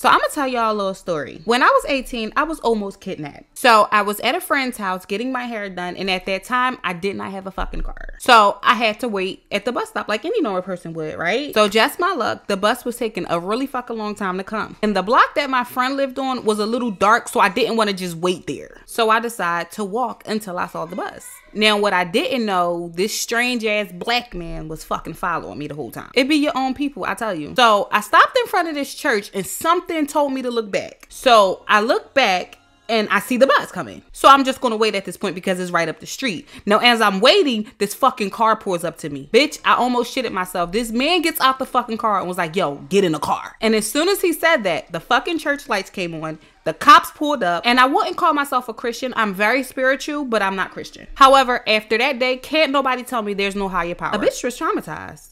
So I'm gonna tell y'all a little story. When I was 18, I was almost kidnapped. So I was at a friend's house getting my hair done, and at that time, I did not have a fucking car. So I had to wait at the bus stop like any normal person would, right? So just my luck, the bus was taking a really fucking long time to come. And the block that my friend lived on was a little dark, so I didn't want to just wait there. So I decided to walk until I saw the bus. Now, what I didn't know, this strange ass black man was fucking following me the whole time. It be your own people, I tell you. So I stopped in front of this church and something told me to look back. So I look back and I see the bus coming. So I'm just gonna wait at this point because it's right up the street. Now, as I'm waiting, this fucking car pulls up to me. Bitch, I almost shitted myself. This man gets out the fucking car and was like, yo, get in the car. And as soon as he said that, the fucking church lights came on. The cops pulled up, and I wouldn't call myself a Christian. I'm very spiritual, but I'm not Christian. However, after that day, can't nobody tell me there's no higher power. A bitch was traumatized.